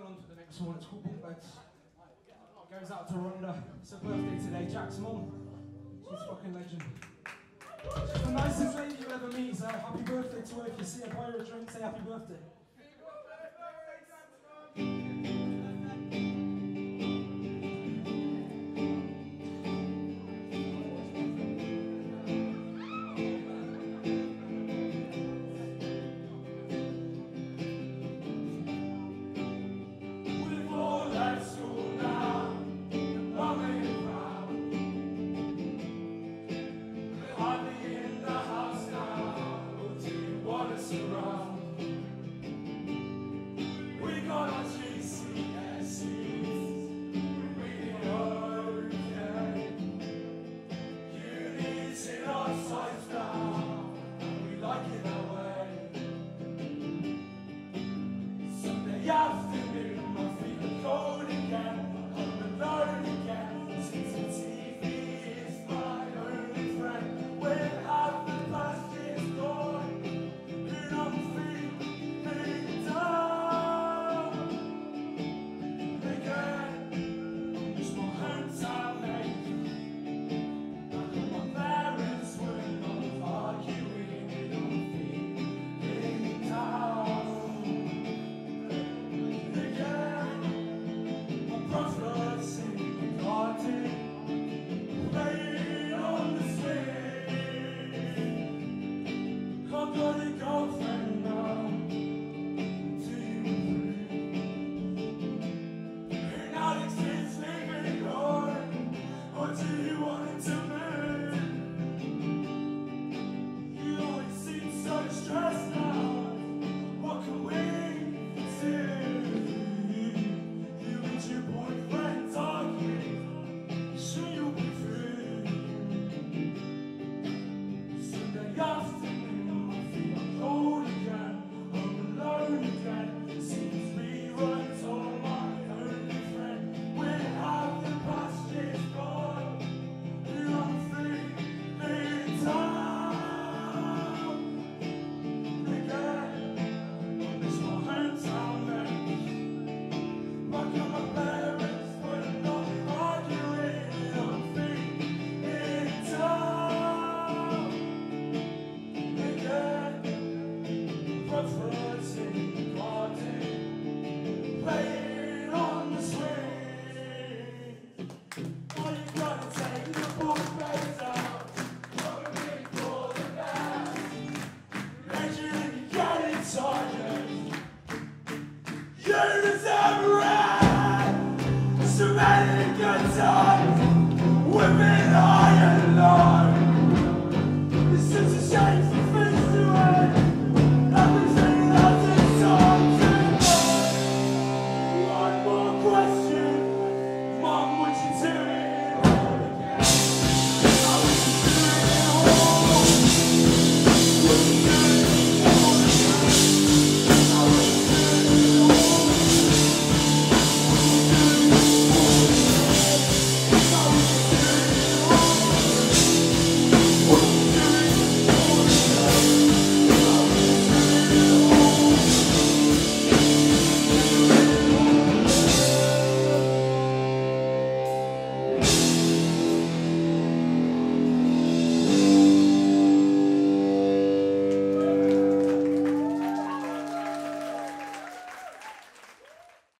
go on to the next one. It's called Bunk Beds. Goes out to Rhonda. It's her birthday today. Jack's mum. She's a fucking legend. She's the nicest lady you ever meet, so happy birthday to her. If you see her, buy her a drink, say happy birthday. Happy birthday, Jack's mum! just song.